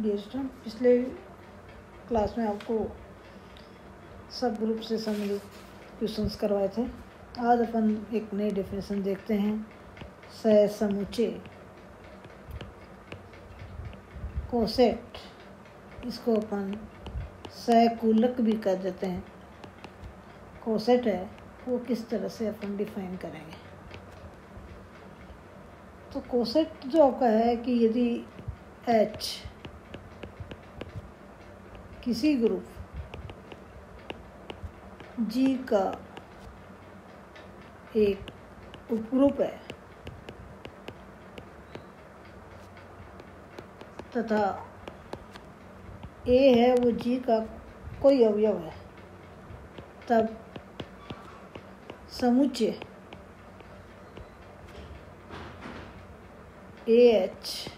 Dear पिछले class में आपको सब ग्रुप से सम्मिलित क्वेश्चंस करवाए थे। आज अपन एक नई डेफिनेशन देखते हैं सह समुचे कोसेट इसको अपन सहकूलक भी कर देते हैं। कोसेट है, वो किस तरह से अपन डिफाइन करेंगे? तो कोसेट जो आपका है कि यदि एच किसी ग्रुप जी का एक उपग्रुप है तथा ए है वो जी का कोई अवयव है, तब समुच्चय H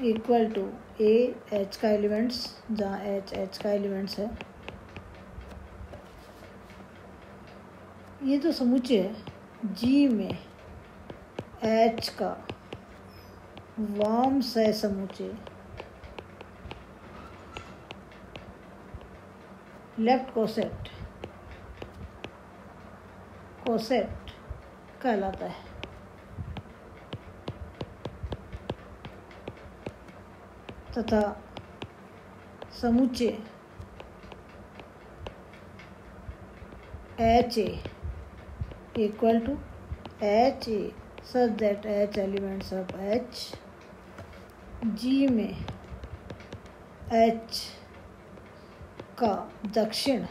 equal to A H का एलिमेंट्स जहाँ एच एच का एलिमेंट्स है। ये जो समुच्चय है। जी में एच का वाम सह समुच्चय लेफ़्ट कोसेट कोसेट कहलाता है। तथा समुच्चय H A to H A such that H elements of H G में एच का दक्षिण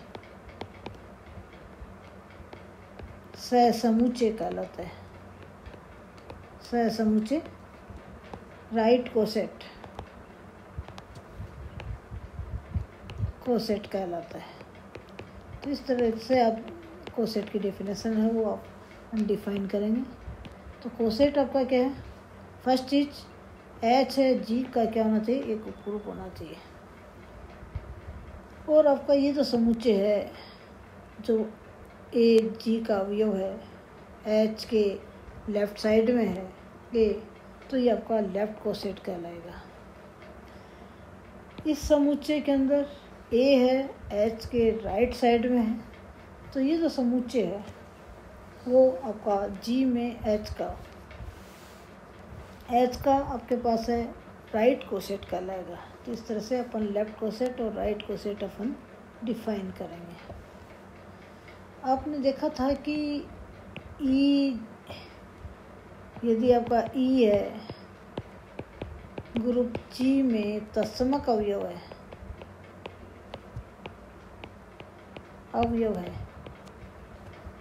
सह समुच्चय कहलाता है। सह समुच्चय राइट कोसेट कोसेट कहलाता है। तो इस तरह से आप कोसेट की डेफिनेशन है, वो आप हम डिफाइन करेंगे। तो कोसेट आपका क्या है? फ़र्स्ट चीज़ एच है जी का क्या होना चाहिए? एक उपग्रुप होना चाहिए। और आपका ये जो समुच्चय है, जो ए जी का अवयव है एच के लेफ़्ट साइड में है ए तो ये आपका लेफ़्ट कोसेट कहलाएगा। इस समुच्चय के अंदर ए है एच के राइट साइड में है तो ये जो समुच्चय है, वो आपका जी में एच का। एच का आपके पास है राइट कोसेट कहलाएगा तो इस तरह से अपन लेफ़्ट कोसेट और राइट कोसेट अपन डिफाइन करेंगे। आपने देखा था कि ई यदि आपका ई है ग्रुप जी में तत्समक अवयव है अवयव है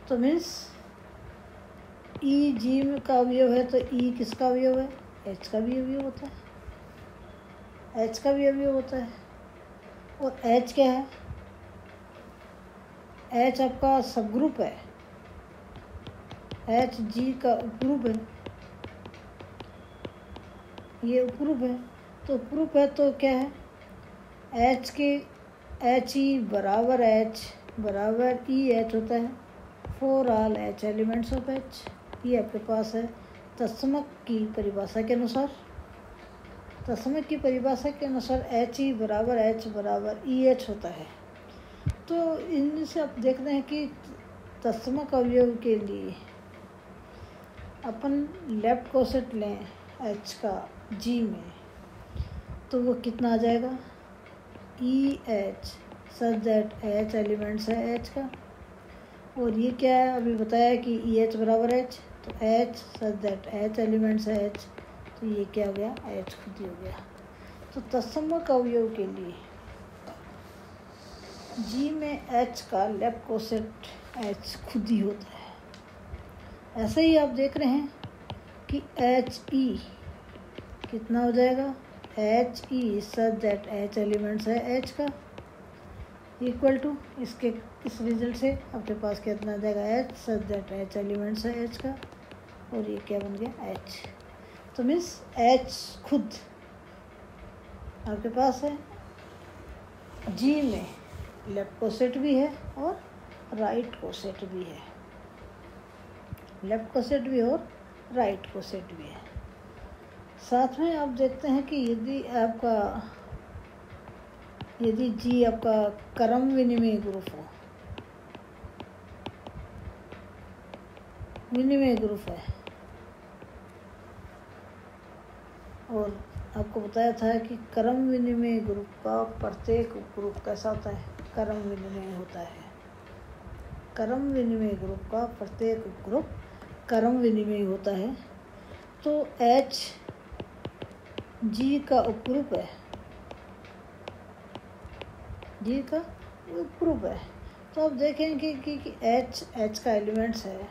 तो मीन्स ई जी का अवयव है तो ई किसका अवयव है एच का भी अवयव होता है। एच का भी अवयव होता है। और एच क्या है? एच आपका सब ग्रुप है। एच जी का उपग्रुप है। ये उपग्रुप है। तो उपग्रुप है तो क्या है? एच के एच ई बराबर एच बराबर ई एच होता है। For all H elements of H ये आपके पास है। तस्मक की परिभाषा के अनुसार। तस्मक की परिभाषा के अनुसार एच ई बराबर एच बराबर ई एच होता है। तो इनमें से आप देख रहे हैं कि तस्मक अवयव के लिए अपन लेफ़्ट कोसेट लें एच का जी में तो वो कितना आ जाएगा? E H such that H elements है एच का। और ये क्या है? अभी बताया कि ई एच बराबर एच तो H such that H elements है एच तो ये क्या हो गया? एच खुद ही हो गया। तो तत्समक अवयव के लिए जी में एच का लेफ़्ट कोसेट एच खुद ही होता है। ऐसे ही आप देख रहे हैं कि एच ई कितना हो जाएगा? H E such that H elements है एच का। इक्वल टू इसके इस रिज़ल्ट से आपके पास कितना आ जाएगा? H such that H elements है एच का, और ये क्या बन गया? एच तो मीन्स एच खुद आपके पास है जी में लेफ़्ट कोसेट भी है और राइट कोसेट भी है। लेफ़्ट कोसेट भी और राइट कोसेट भी है। साथ में आप देखते हैं कि यदि आपका यदि जी आपका कर्म विनिमय ग्रुप हो। विनिमय ग्रुप है। और आपको बताया था कि कर्म विनिमय ग्रुप का प्रत्येक ग्रुप कैसा होता है? कर्म विनिमय होता है। कर्म विनिमय ग्रुप का प्रत्येक ग्रुप कर्म विनिमय होता है। तो एच जी का उपग्रुप है। जी का? उपग्रुप है। तो आप देखेंगे कि, कि एच एच का एलिमेंट्स है।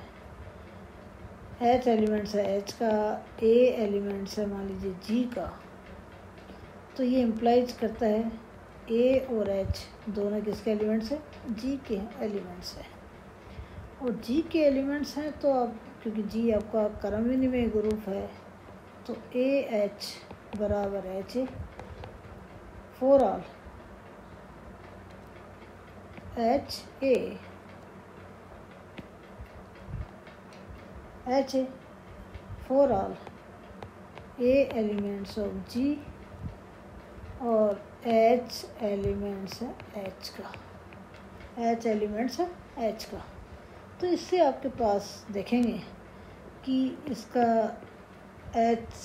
एच एलिमेंट्स है एच का ए एलिमेंट्स है मान लीजिए जी का। तो ये इम्प्लाइज करता है ए और एच दोनों किसके एलिमेंट्स हैं? जी के एलिमेंट्स हैं। और जी के एलिमेंट्स हैं तो आप क्योंकि जी आपका कर्म विनिमय ग्रुप है तो ए एच बराबर H for all H A H for all A elements of G और एच एलिमेंट्स है एच का. एच एलिमेंट्स है एच का. तो इससे आपके पास देखेंगे कि इसका एच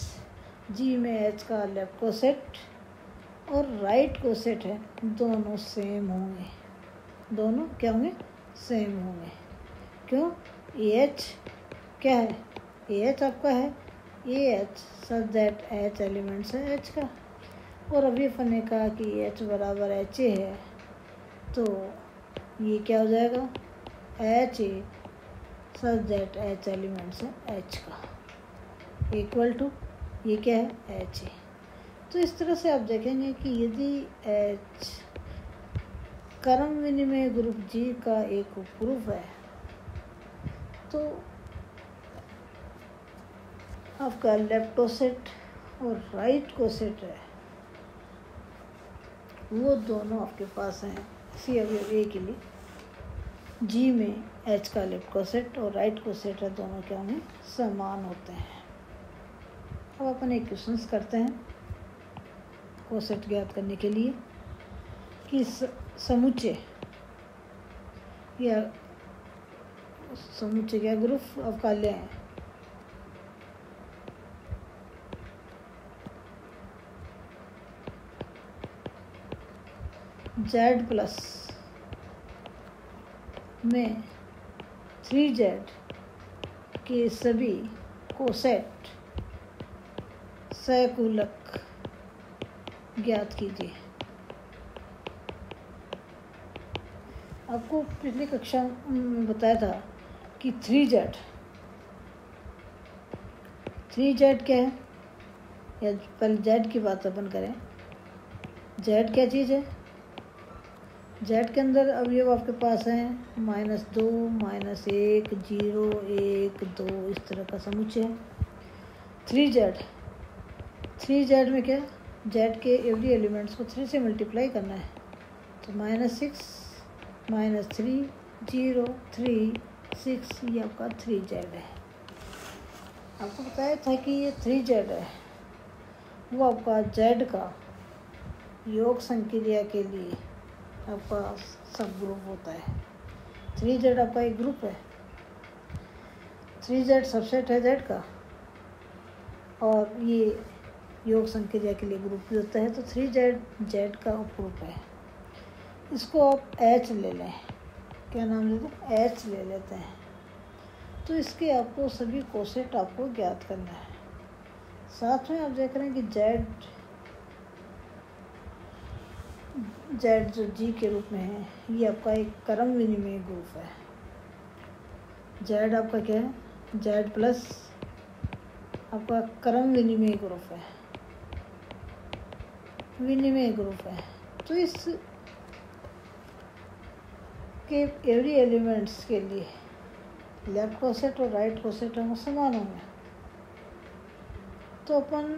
जी में एच का लेफ़्ट को सेट और राइट को सेट है, दोनों सेम होंगे। दोनों क्या होंगे? सेम होंगे। क्यों? ए एच क्या है? ए एच आपका है? A H such that H elements है एच का। और अभी अपन ने कहा कि एच बराबर एच ए है। तो ये क्या हो जाएगा? H A such that H elements है एच का। इक्वल टू ये क्या है? एच ए तो इस तरह से आप देखेंगे कि यदि एच कर्म विनिमय ग्रुप जी का एक ग्रुप है। तो आपका लेप्टोसेट और राइट को सेट है। वो दोनों आपके पास हैं। सी अवयव ए के लिए जी में एच का लेफ़्ट को सेट और राइट को सेट है, दोनों क्या में समान होते हैं। अब अपन एक क्वेश्चन करते हैं। को सेट ज्ञात करने के लिए। कि समुच्चय या समुच्चय क्या ग्रुप अवकाल्य है? जेड प्लस में थ्री जेड के सभी कोसेट सैकुलक ज्ञात कीजिए। आपको पिछली कक्षा बताया था कि थ्री जेड थ्री जेड क्या है? या पहले जेड की बात अपन करें। जेड क्या चीज़ है? जेड के अंदर अब ये आपके पास हैं। माइनस दो, माइनस एक, ज़ीरो, एक, दो, इस तरह का समुच्चय। है थ्री जेड थ्री जेड में क्या? जेड के एवरी एलिमेंट्स को थ्री से मल्टीप्लाई करना है। तो minus six minus three, zero, three, six, ये आपका थ्री जेड है। आपको बताया था कि ये थ्री जेड है। वो आपका जेड का योग संक्रिया के लिए आपका सब ग्रुप होता है। थ्री जेड आपका एक ग्रुप है। थ्री जेड सबसेट है जेड का। और ये योग संक्रिया के लिए ग्रुप भी होता है तो थ्री जेड जेड का ग्रुप है। इसको आप एच ले लें। क्या नाम लेते हैं एच ले लेते हैं। तो इसके आपको सभी कोसेट आपको ज्ञात करना है। साथ में आप देख रहे हैं कि जेड जेड जो जी के रूप में है, ये आपका एक कर्म विनिमय ग्रुप है। जेड आपका क्या है? जेड प्लस आपका कर्म विनिमय ग्रुप है। विनिमय ग्रुप है। तो इस के एवरी एलिमेंट्स के लिए लेफ़्ट कोसेट और राइट कोसेट हम समान होंगे। तो अपन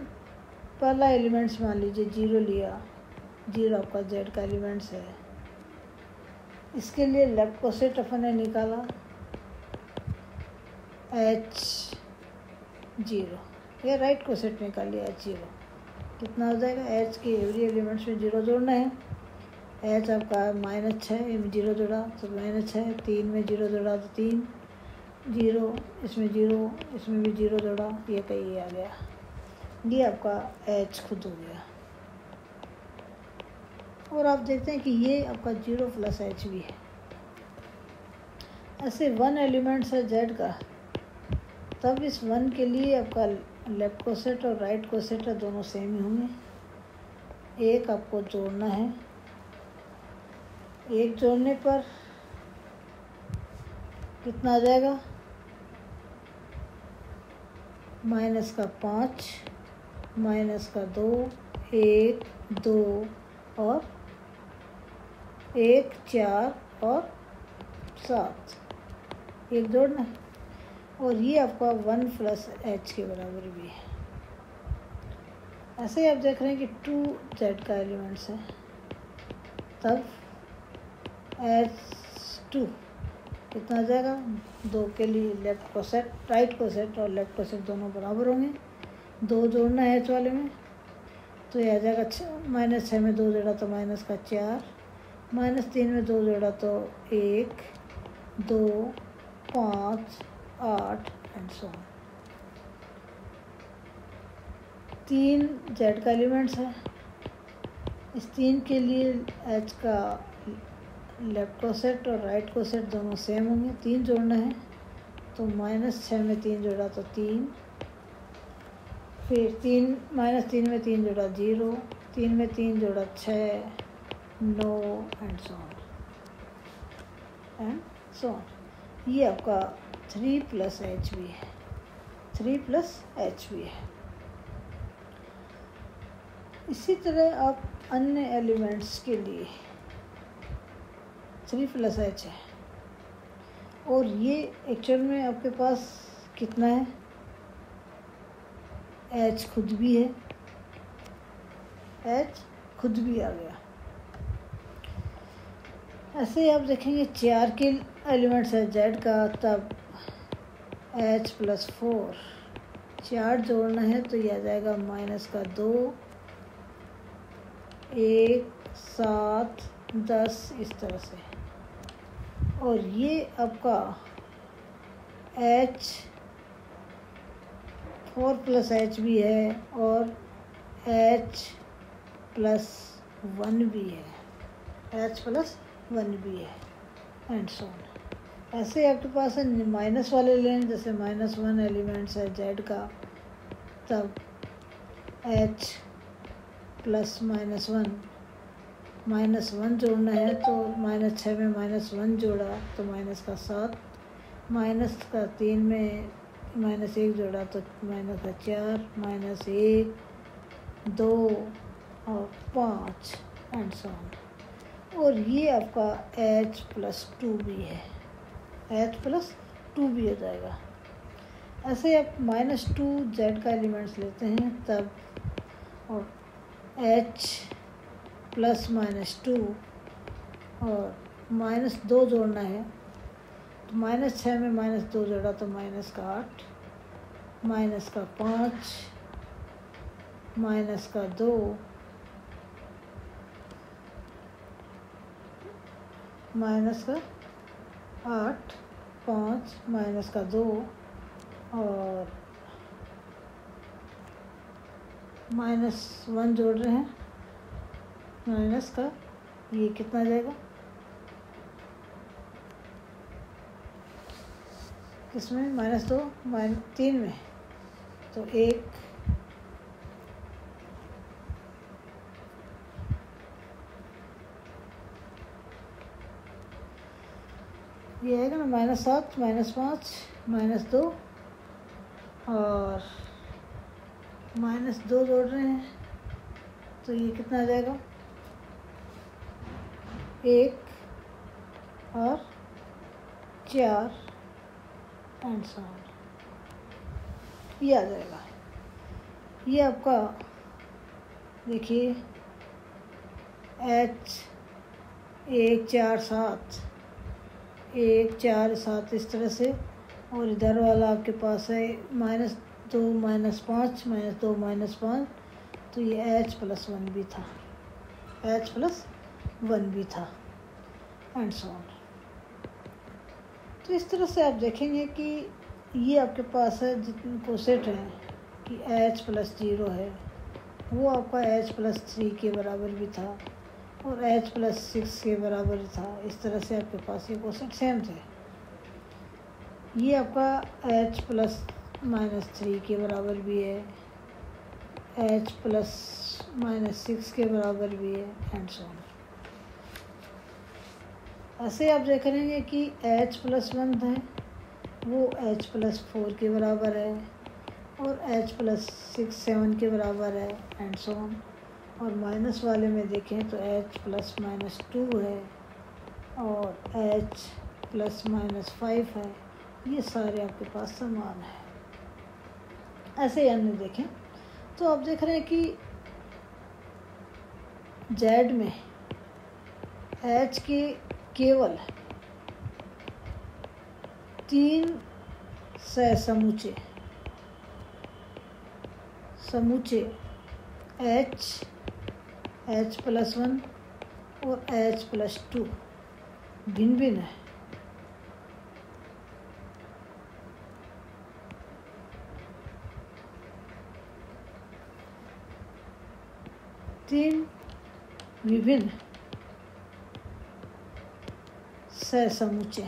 पहला एलिमेंट्स मान लीजिए ज़ीरो लिया ज़ीरो आपका जेड का एलिमेंट्स है। इसके लिए लेफ़्ट को सेट अपन ने निकाला एच ज़ीरो या राइट को सेट निकाल लिया एच ज़ीरो कितना हो जाएगा? एच के एवरी एलिमेंट्स में ज़ीरो जोड़ना है। एच आपका माइनस छः में ज़ीरो जोड़ा तो माइनस छः, तीन में ज़ीरो जोड़ा तो तीन, ज़ीरो, इसमें ज़ीरो, इसमें भी ज़ीरो जोड़ा, ये कहीं आ गया। ये आपका एच खुद हो गया। और आप देखते हैं कि ये आपका ज़ीरो प्लस एच भी है। ऐसे वन एलिमेंट्स है जेड का, तब इस वन के लिए आपका लेफ़्ट कोसेट और राइट कोसेट दोनों सेम ही होंगे। एक आपको जोड़ना है। एक जोड़ने पर कितना आ जाएगा? माइनस का पाँच, माइनस का दो, एक, दो और एक, चार और सात। एक जोड़ना और ये आपका वन प्लस एच के बराबर भी है। ऐसे ही आप देख रहे हैं कि टू जेड का एलिमेंट्स है। तब एच टू कितना आ जाएगा? दो के लिए लेफ़्ट को सेट राइट को सेट और लेफ़्ट को सेट दोनों बराबर होंगे। दो जोड़ना है एच वाले में तो ये आ जाएगा छः माइनस छः में दो जोड़ा तो माइनस का चार माइनस तीन में दो जोड़ा तो एक, दो, पाँच, आठ एंड सो तीन जेड का एलिमेंट्स है। इस तीन के लिए एच का लेफ़्ट को सेट और राइट को सेट दोनों सेम होंगे। तीन जोड़ना है तो माइनस छः में तीन जोड़ा तो तीन। फिर तीन, माइनस तीन में तीन जोड़ा ज़ीरो, तीन में तीन जोड़ा छः नो एंड सो एंड सो ये आपका थ्री प्लस एच भी है। थ्री प्लस एच भी है। इसी तरह आप अन्य एलिमेंट्स के लिए थ्री प्लस एच है और ये एक्चुअल में आपके पास कितना है? एच खुद भी है। एच खुद भी आ गया। ऐसे ही आप देखेंगे चार के एलिमेंट्स है जेड का, तब एच प्लस फोर चार जोड़ना है तो यह आ जाएगा माइनस का दो। एक, सात, दस, इस तरह से। और ये आपका एच फोर प्लस एच भी है और एच प्लस वन भी है। एच प्लस वन भी है एंड सोन ऐसे आपके पास है माइनस वाले लें जैसे माइनस वन एलिमेंट्स है जेड का, तब H plus minus one minus one जोड़ना है तो माइनस छः में माइनस वन जोड़ा तो माइनस का सात। माइनस का तीन में माइनस एक जोड़ा तो माइनस का चार, माइनस एक, दो और पाँच एंड सो और ये आपका एच प्लस टू भी है। एच प्लस टू भी हो जाएगा। ऐसे आप माइनस टू जेड का एलिमेंट्स लेते हैं तब और एच प्लस माइनस टू और माइनस दो जोड़ना है तो माइनस छः में माइनस दो जोड़ा तो माइनस का आठ, माइनस का पाँच, माइनस का दो, माइनस का आठ, पाँच, माइनस का दो और माइनस वन जोड़ रहे हैं। माइनस का ये कितना जाएगा? किसमें? माइनस दो, माइन, तीन में। तो एक, ये आएगा ना, माइनस सात, माइनस पाँच, माइनस दो, और माइनस दो जोड़ रहे हैं तो ये कितना आ जाएगा? एक और चार एंड साउंड ये आ जाएगा। ये आपका, देखिए एच एक, चार, सात। एक, चार, सात, इस तरह से। और इधर वाला आपके पास है, माइनस दो, माइनस पाँच, माइनस दो, माइनस पाँच। तो ये एच प्लस वन भी था। एच प्लस वन भी था एंड सो ऑन तो इस तरह से आप देखेंगे कि ये आपके पास है, जितने कोसेट हैं, कि एच प्लस ज़ीरो है, वो आपका एच प्लस थ्री के बराबर भी था, और एच प्लस सिक्स के बराबर था। इस तरह से आपके पास ये कोसेट सेम थे। ये आपका एच प्लस माइनस थ्री के बराबर भी है एच प्लस माइनस सिक्स के बराबर भी है एंड सो ऐसे आप देख रहे हैं कि एच प्लस वन है, वो एच प्लस फोर के बराबर है और एच प्लस सिक्स सेवन के बराबर है एंड सो ऑन और माइनस वाले में देखें तो एच प्लस माइनस टू है और एच प्लस माइनस फाइव है। ये सारे आपके पास समान है। ऐसे ही अन्य देखें। तो आप देख रहे हैं कि जेड में एच के केवल तीन सह समूचे समूचे एच एच प्लस वन और एच प्लस टू भिन्न भिन्न है। तीन विभिन्न समूचे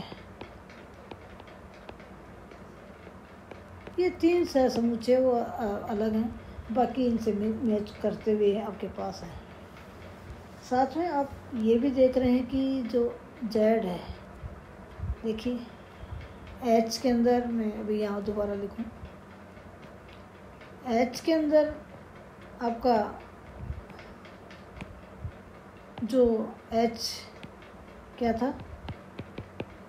ये तीन सह समूचे वो अलग हैं। बाकी इनसे मैच करते हुए आपके पास है। साथ में आप ये भी देख रहे हैं कि जो जेड है, देखिए एच के अंदर मैं अभी यहाँ दोबारा लिखूँ। एच के अंदर आपका जो एच क्या था?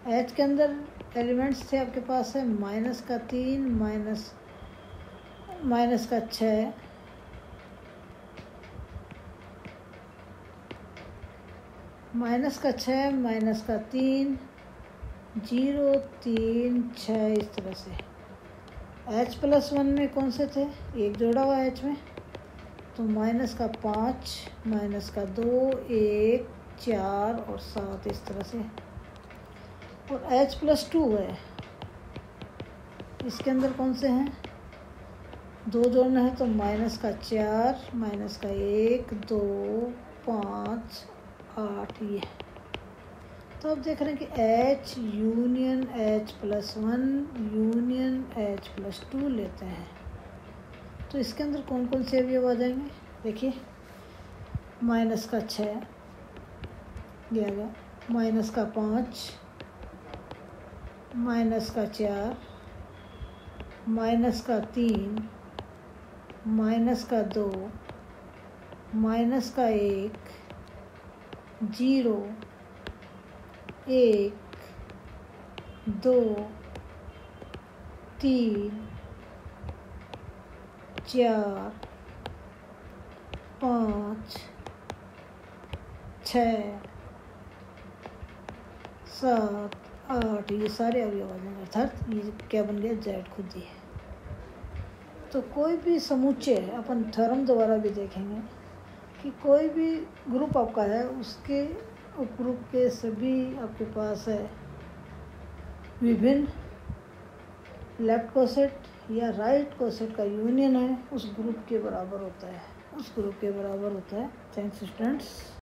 एच के अंदर एलिमेंट्स थे आपके पास है माइनस का तीन माइनस माइनस का छः माइनस का छः माइनस का तीन ज़ीरो तीन छः इस तरह से। एच प्लस वन में कौन से थे? एक जोड़ा हुआ एच में। तो माइनस का पाँच माइनस का दो, एक, चार और सात, इस तरह से। और एच प्लस टू है। इसके अंदर कौन से हैं? दो जोड़ना है तो माइनस का चार माइनस का एक, दो, पाँच, आठ, ये। तो आप देख रहे हैं कि H union H plus one union H plus two लेते हैं। तो इसके अंदर कौन कौन से अवयव आ जाएँगे? देखिए माइनस का छः गया। माइनस का पाँच माइनस का चार, माइनस का तीन, माइनस का दो, माइनस का एक, ज़ीरो, एक, दो, तीन, चार, पाँच, छ, सात आठ ये सारे अवयव आ जाएँगे अर्थात ये क्या बन गया, जेड खुद ही है। तो कोई भी समुच्चय अपन थर्म द्वारा भी देखेंगे कि कोई भी ग्रुप आपका है, उसके उपग्रुप के सभी आपके पास है। विभिन्न लेफ़्ट कोसेट या राइट कोसेट का यूनियन है, उस ग्रुप के बराबर होता है। उस ग्रुप के बराबर होता है, थैंक्स, स्टूडेंट्स।